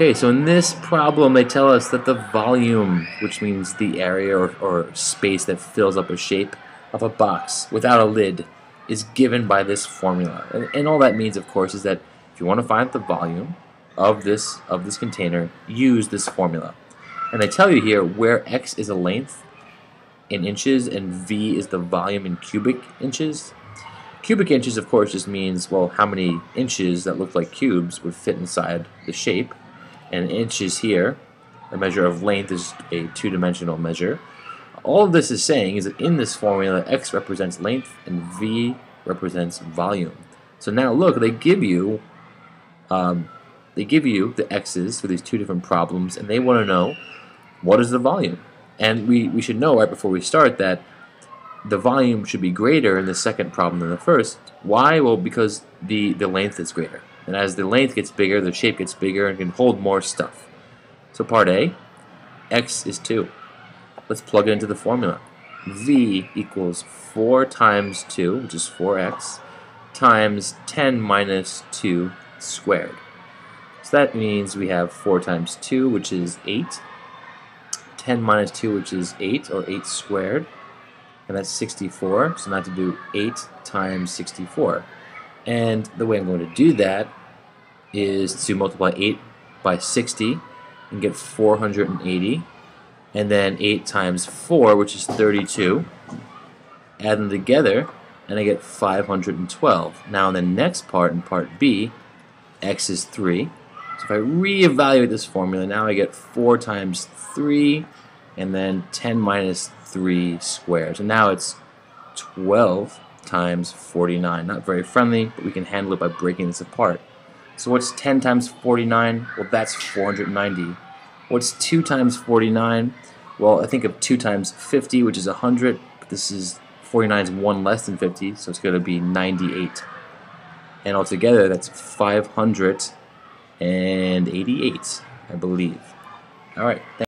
Okay, so in this problem, they tell us that the volume, which means the area or, or space that fills up a shape of a box without a lid, is given by this formula. And, and all that means, of course, is that if you want to find the volume of this of this container, use this formula. And they tell you here where x is a length in inches and v is the volume in cubic inches. Cubic inches, of course, just means, well, how many inches that look like cubes would fit inside the shape. And inches here, a measure of length is a two-dimensional measure. All this is saying is that in this formula, x represents length and v represents volume. So now look, they give you um, they give you the x's for these two different problems, and they want to know what is the volume. And we, we should know right before we start that the volume should be greater in the second problem than the first. Why? Well, because the, the length is greater. And as the length gets bigger, the shape gets bigger and can hold more stuff. So part A, x is 2. Let's plug it into the formula. v equals 4 times 2, which is 4x, times 10 minus 2 squared. So that means we have 4 times 2, which is 8, 10 minus 2, which is 8, or 8 squared, and that's 64. So now to do 8 times 64. And the way I'm going to do that is to multiply 8 by 60 and get 480. And then 8 times 4, which is 32. Add them together, and I get 512. Now in the next part, in part B, x is 3. So if I reevaluate this formula, now I get 4 times 3 and then 10 minus 3 squares. And now it's 12 times 49. Not very friendly, but we can handle it by breaking this apart. So what's 10 times 49? Well, that's 490. What's 2 times 49? Well, I think of 2 times 50, which is 100. But this is 49 is 1 less than 50, so it's going to be 98. And altogether, that's 588, I believe. All right.